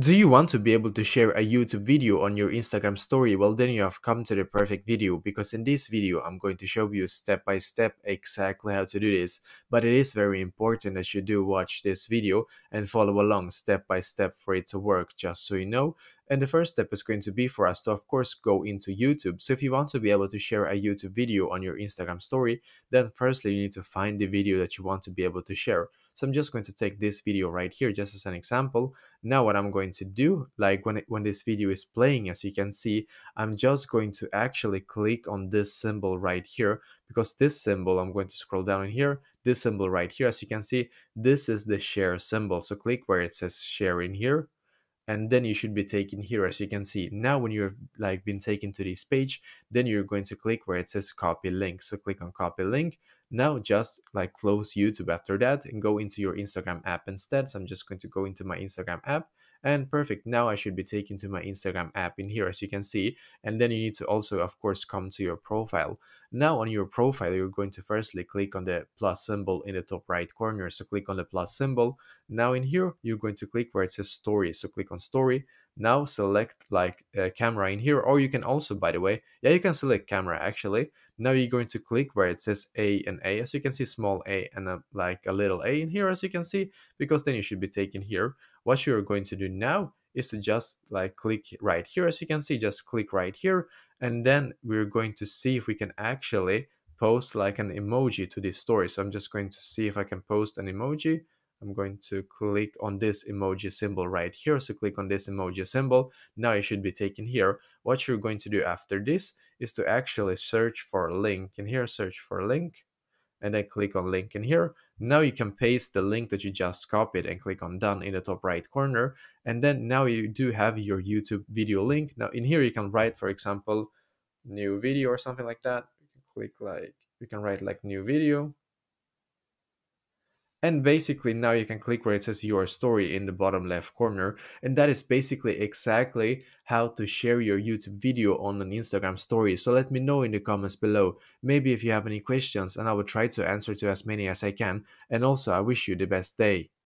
Do you want to be able to share a YouTube video on your Instagram story? Well, then you have come to the perfect video because in this video, I'm going to show you step by step exactly how to do this. But it is very important that you do watch this video and follow along step by step for it to work, just so you know. And the first step is going to be for us to, of course, go into YouTube. So if you want to be able to share a YouTube video on your Instagram story, then firstly, you need to find the video that you want to be able to share. So I'm just going to take this video right here just as an example. Now what I'm going to do, like when, it, when this video is playing, as you can see, I'm just going to actually click on this symbol right here because this symbol, I'm going to scroll down in here, this symbol right here, as you can see, this is the share symbol. So click where it says share in here and then you should be taken here as you can see. Now when you've like been taken to this page then you're going to click where it says copy link. So click on copy link. Now just like close YouTube after that and go into your Instagram app instead. So I'm just going to go into my Instagram app and perfect. Now I should be taken to my Instagram app in here as you can see. And then you need to also of course come to your profile. Now on your profile, you're going to firstly click on the plus symbol in the top right corner. So click on the plus symbol. Now in here, you're going to click where it says story. So click on story now select like a camera in here or you can also by the way yeah you can select camera actually. Now you're going to click where it says a and a. As you can see small a and a, like a little a in here as you can see because then you should be taken here. What you're going to do now is to just like click right here as you can see just click right here and then we're going to see if we can actually post like an emoji to this story. So i'm just going to see if i can post an emoji I'm going to click on this emoji symbol right here. So click on this emoji symbol. Now you should be taken here. What you're going to do after this is to actually search for a link in here, search for a link, and then click on link in here. Now you can paste the link that you just copied and click on done in the top right corner. And then now you do have your YouTube video link. Now in here you can write, for example, new video or something like that. You can click like, you can write like new video and basically now you can click where it says your story in the bottom left corner. And that is basically exactly how to share your YouTube video on an Instagram story. So let me know in the comments below. Maybe if you have any questions and I will try to answer to as many as I can. And also I wish you the best day.